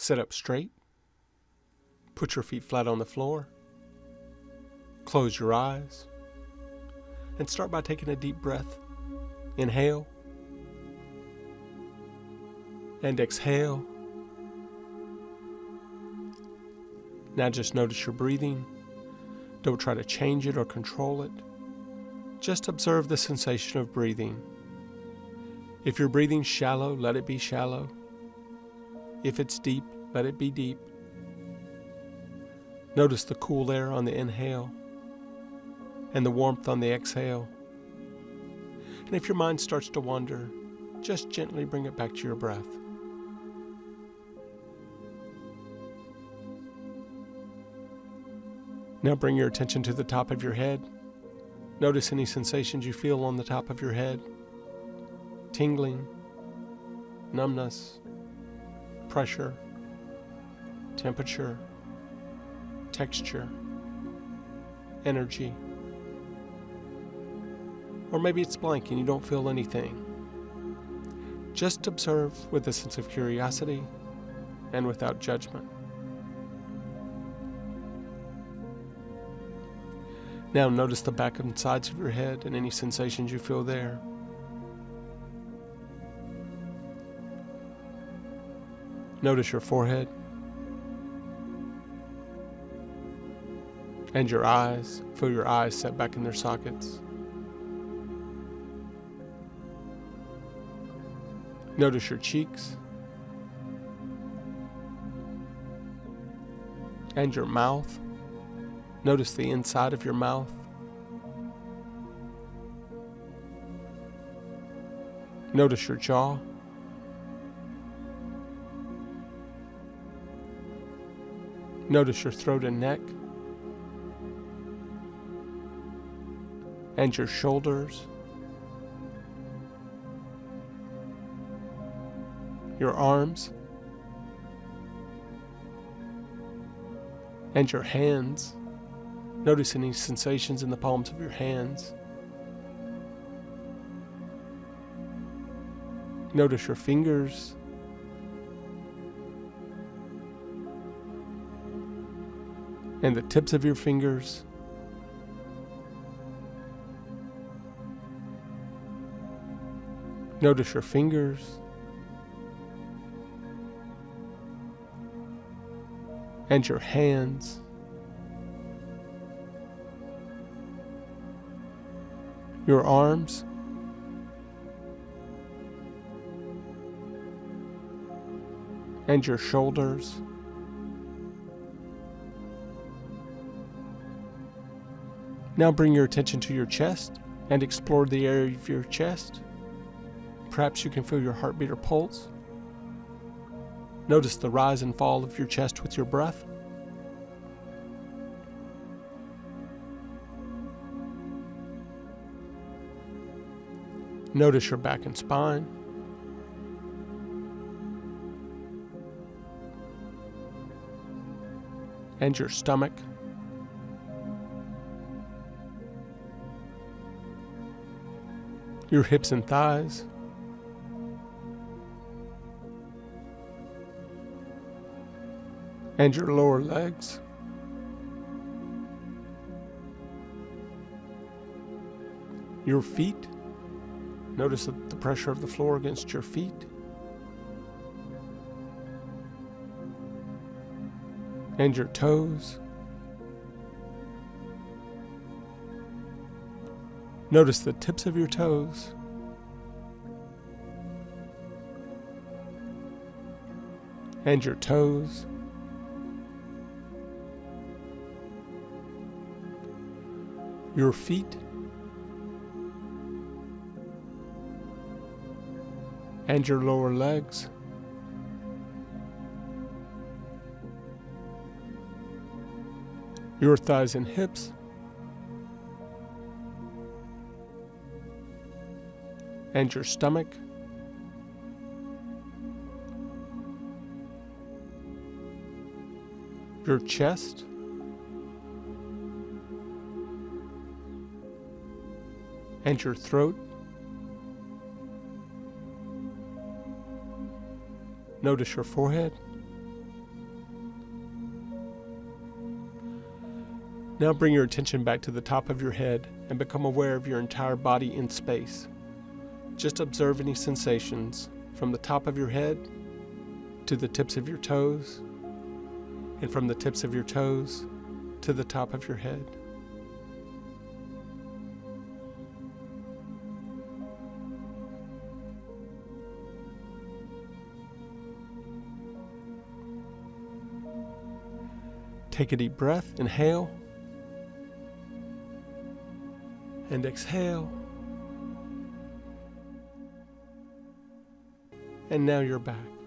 Sit up straight. Put your feet flat on the floor. Close your eyes. And start by taking a deep breath. Inhale. And exhale. Now just notice your breathing. Don't try to change it or control it. Just observe the sensation of breathing. If you're breathing shallow, let it be shallow. If it's deep, let it be deep. Notice the cool air on the inhale and the warmth on the exhale. And if your mind starts to wander, just gently bring it back to your breath. Now bring your attention to the top of your head. Notice any sensations you feel on the top of your head tingling, numbness, pressure, temperature, texture, energy. Or maybe it's blank and you don't feel anything. Just observe with a sense of curiosity and without judgment. Now notice the back and sides of your head and any sensations you feel there. Notice your forehead and your eyes. Feel your eyes set back in their sockets. Notice your cheeks and your mouth. Notice the inside of your mouth. Notice your jaw. Notice your throat and neck. And your shoulders. Your arms. And your hands. Notice any sensations in the palms of your hands. Notice your fingers. And the tips of your fingers. Notice your fingers. And your hands. your arms. And your shoulders. Now bring your attention to your chest and explore the area of your chest. Perhaps you can feel your heartbeat or pulse. Notice the rise and fall of your chest with your breath. Notice your back and spine. And your stomach. Your hips and thighs. And your lower legs. Your feet. Notice the pressure of the floor against your feet. And your toes. Notice the tips of your toes. And your toes. Your feet. and your lower legs. Your thighs and hips. and your stomach. Your chest. And your throat. Notice your forehead. Now bring your attention back to the top of your head and become aware of your entire body in space. Just observe any sensations from the top of your head to the tips of your toes, and from the tips of your toes to the top of your head. Take a deep breath, inhale, and exhale. And now you're back.